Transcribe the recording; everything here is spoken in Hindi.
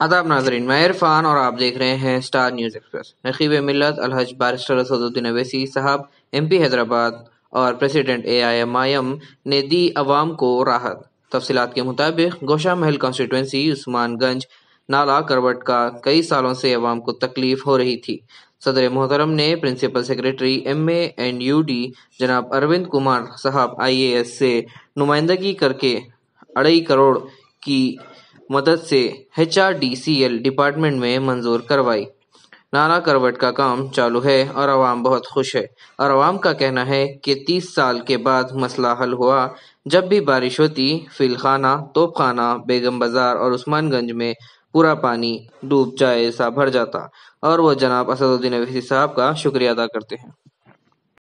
अदाब नाजरीन, मैं इरफान और आप देख रहे हैं स्टार न्यूज़ एक्सप्रेस नकीब मिलत अलहज बारिस्टर असदुद्दीन अवैसी साहब एमपी हैदराबाद और president A I M I M ने दी अवाम को राहत। तफसीत के मुताबिक, गोशा महल कॉन्स्टिट्यूंसी उस्मानगंज, नाला करवट का कई सालों से अवाम को तकलीफ़ हो रही थी। सदर मोहतरम ने principal secretary M and U D जनाब अरविंद कुमार साहब आई ए एस से नुमाइंदगी करके अढ़ाई करोड़ की मदद से H R D C L department में मंजूर करवाई। नाला करवट का काम चालू है और आवाम बहुत खुश है। और आवाम का कहना है कि तीस साल के बाद मसला हल हुआ। जब भी बारिश होती, फिलखाना, तोपखाना, बेगम बाज़ार और उस्मानगंज में पूरा पानी डूब जाए ऐसा भर जाता और वो जनाब असदुद्दीन अवैसी साहब का शुक्रिया अदा करते हैं।